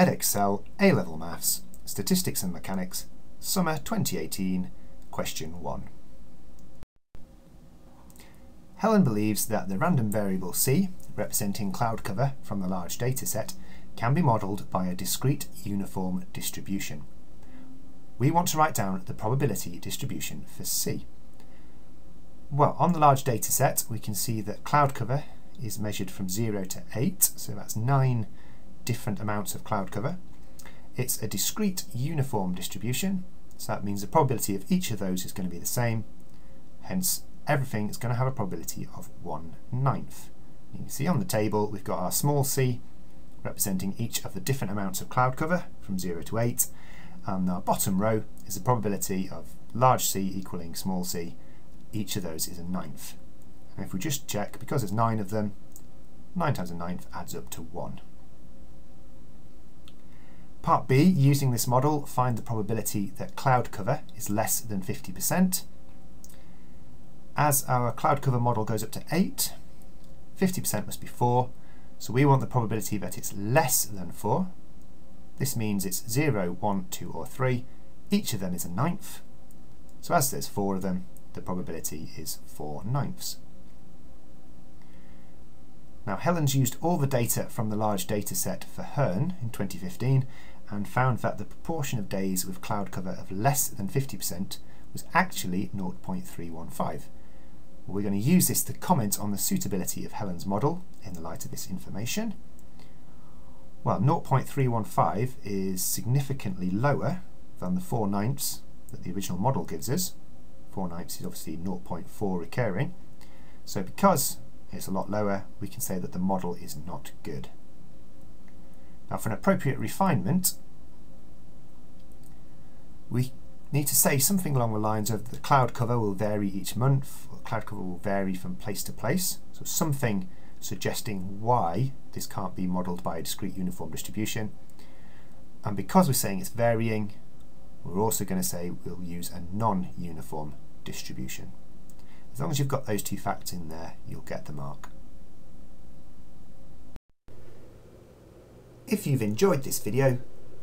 Edexcel A-Level Maths, Statistics and Mechanics, Summer 2018, Question 1. Helen believes that the random variable c, representing cloud cover from the large dataset, can be modelled by a discrete uniform distribution. We want to write down the probability distribution for c. Well, on the large dataset, we can see that cloud cover is measured from 0 to 8, so that's 9 different amounts of cloud cover. It's a discrete uniform distribution, so that means the probability of each of those is going to be the same, hence everything is going to have a probability of 1 ninth. You can see on the table we've got our small c representing each of the different amounts of cloud cover from 0 to 8 and our bottom row is the probability of large c equaling small c each of those is a ninth. And if we just check, because there's nine of them, 9 times a ninth adds up to 1. Part B, using this model, find the probability that cloud cover is less than 50%. As our cloud cover model goes up to 8, 50% must be 4, so we want the probability that it's less than 4. This means it's 0, 1, 2 or 3. Each of them is a ninth. So as there's 4 of them, the probability is 4 ninths. Now Helen's used all the data from the large data set for Hurn in 2015 and found that the proportion of days with cloud cover of less than 50% was actually 0.315. We're going to use this to comment on the suitability of Helen's model in the light of this information. Well, 0.315 is significantly lower than the 4 ninths that the original model gives us. 4 ninths is obviously 0.4 recurring. So because it's a lot lower, we can say that the model is not good. Now for an appropriate refinement, we need to say something along the lines of the cloud cover will vary each month, or cloud cover will vary from place to place. So something suggesting why this can't be modelled by a discrete uniform distribution. And because we're saying it's varying, we're also going to say we'll use a non-uniform distribution. As long as you've got those two facts in there, you'll get the mark. If you've enjoyed this video,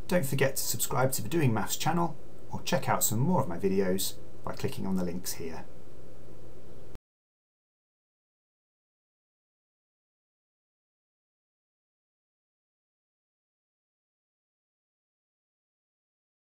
don't forget to subscribe to the Doing Maths channel or check out some more of my videos by clicking on the links here.